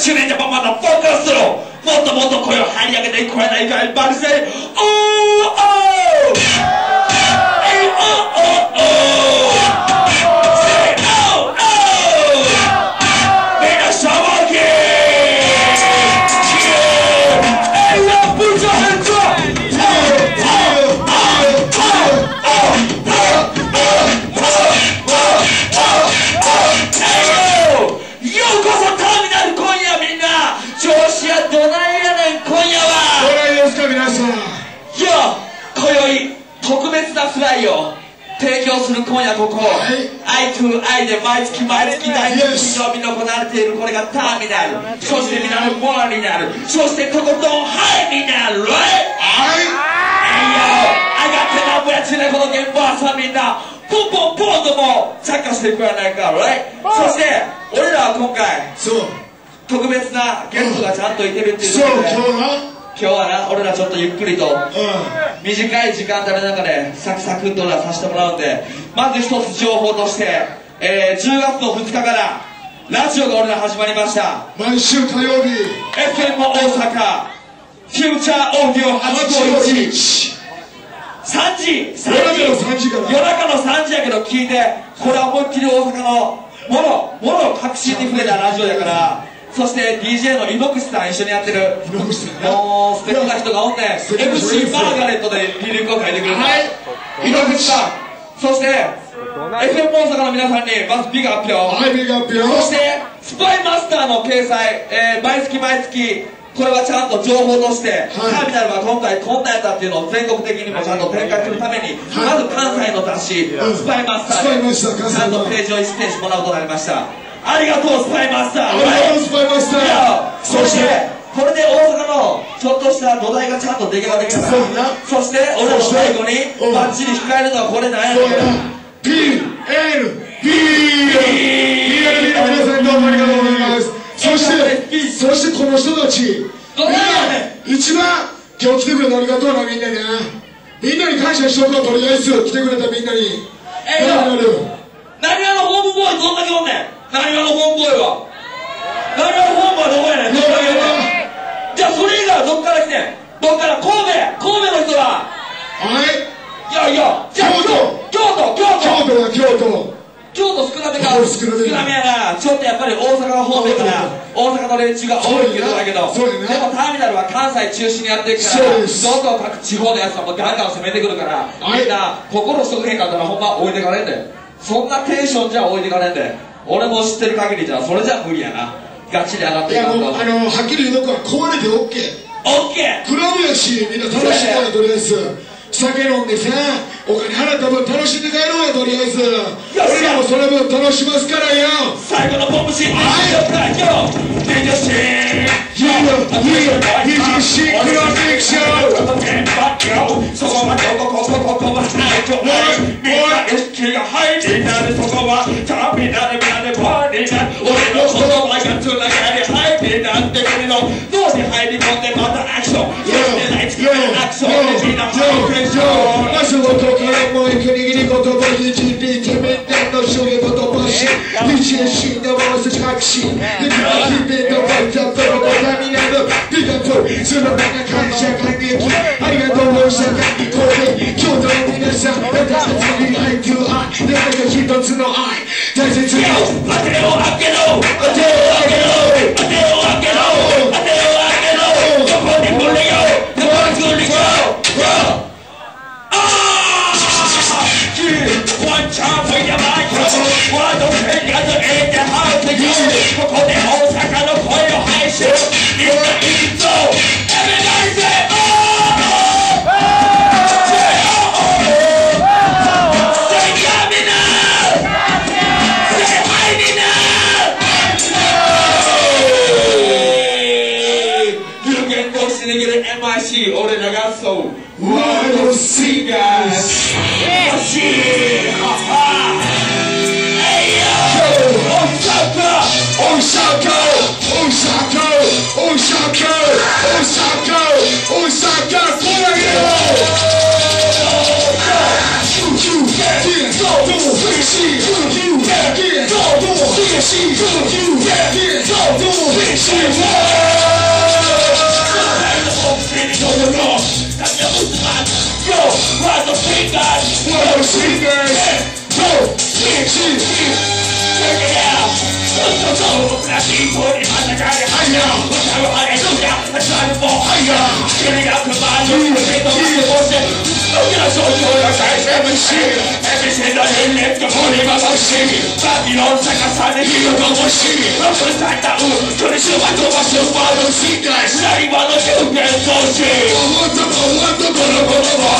チュネンジャパまだフォーカスする。もっともっと声を張り上げて声ないかいバルセオー提供する今夜ここ、い。I to I で毎月毎月第2 Yes 金曜日に行われているこれがターミナル。そして皆のモアになる。そしてとことんハイになる right? はい。いや上がってなんぼやちねこの現場はさみんな。ポンポンポンとも着火していくやないか。Right? そして俺らは今回そう。特別なゲストがちゃんといてるっていうそうことで今日はな俺らちょっとゆっくりとう短い時間帯の中でサクサクっとさせてもらうんでまず一つ情報として、えー10月の2日からラジオが俺ら始まりました。ん毎週火曜日。FM 大阪フューチャーオーディオ851 851 3時3時。夜中の3時から。夜中の3時やけど聞いてこれは思いっきり大阪のもろもろ確信に触れたラジオやからそして DJ の猪口さん一緒にやってる。猪口さんなもう素敵な人がおんねん MC マーガレットでリリックを書いてくれたはい。猪口さん。そして FM 大阪の皆さんにまず big up よはい big up よそしてスパイマスターの掲載、えー毎月毎月これはちゃんと情報として、ターミナルは今回こんなやったっていうのを全国的にもちゃんと展開するために、まず関西の雑誌、うん。スパイマスターでちゃんとページを一ページもらうことになりましたありがとうスパイマスターありがとうスパイマスそしてこれで大阪のちょっとした土台がちゃんと出来上がってきたそして俺らの最後にうん。バッチリ控えるのはこれなんやねんやな PLP の皆さんどうもありがとうございますそしてそしてこの人たちどうやね一番今日来てくれてありがとうなみんなになみんなに感謝しとこうとりあえず来てくれたみんなにええよなる何話のホームボーイどんだけおんねん何話のホームボーイは何話のホームボーイはどこやねん。じゃあそれ以外はどっから来てん。どっから神戸神戸の人は。はい。いやいや。じゃあ京都。京都。京都。京都だ京都。京都少なめか少なめやな。ちょっとやっぱり大阪方面から大阪の連中が多いけどだけどでもターミナルは関西中心にやっていくからどんどん各地方のやつがもうガンガン攻めてくるからはい。みんな心しとけへんかったらほんま置いてかれんで。そんなテンションじゃ置いてかれんで俺も知ってる限りじゃそれじゃ無理やな。ガチで上がっていかんともうあのはっきり言うとこは壊れて OK オッケークラブやしみんな楽しんでとりあえず。酒飲んでさお金払った分楽しんで帰ろうやとりあえず。俺らもその分楽しますからよ。最後のボムシーンはい。今日デジャシーン DJC クラブミしでから日々のバイタルとダミナルビガトルその中感謝感激ありがとう社会にこれ京都の皆さん私たちに愛と愛でか一つの愛大切に façam. Mano, sigas! Hoje! Osaka! Osaka! Osaka! Osaka! Osaka! Osaka! Por aí! Todo feixe, todo feixe, todo feixe, todo feixe, todo feixe, 俺らがそうワールドシンガーズ MIC はは Hey yo! Osaka! Osaka Osaka Osaka Osaka Osaka 来ないよ Yeah, Babylon 逆され火を灯し残された運それしは飛ばすワード進化しない輪の終点装置もっとももっとボロボロボロ傷なく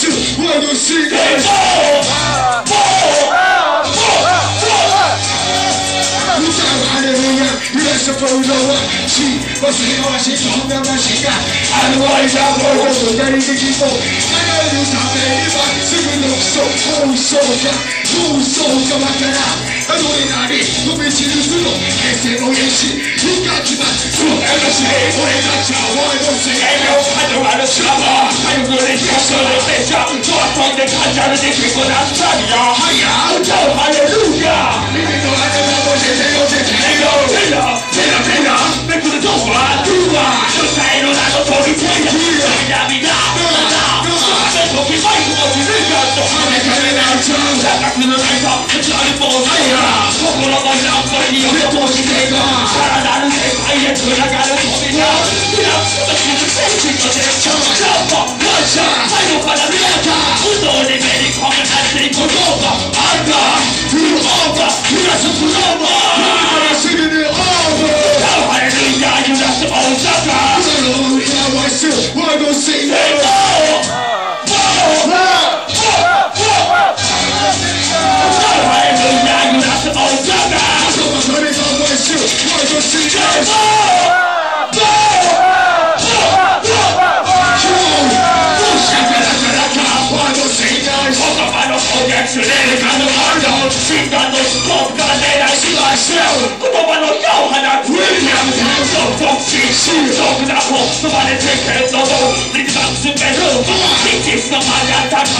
ばわしもの世界歌うハレルヤ揺らすフォロワーし忘れはしそんなマシがあの愛がもう左的も叶えるためにはすぐの基礎放送が放送がわからあのえなり飛び散るその平成の演習いかきますう高くのないか、ちゃんとないや心の中に寄せ通していくさらなる世界へつながる扉開くと気づく戦士とでしょジャンプワンシャン最後から見えた。運動に目に特進収束な方そばで世間のどリズム詰める一日の間が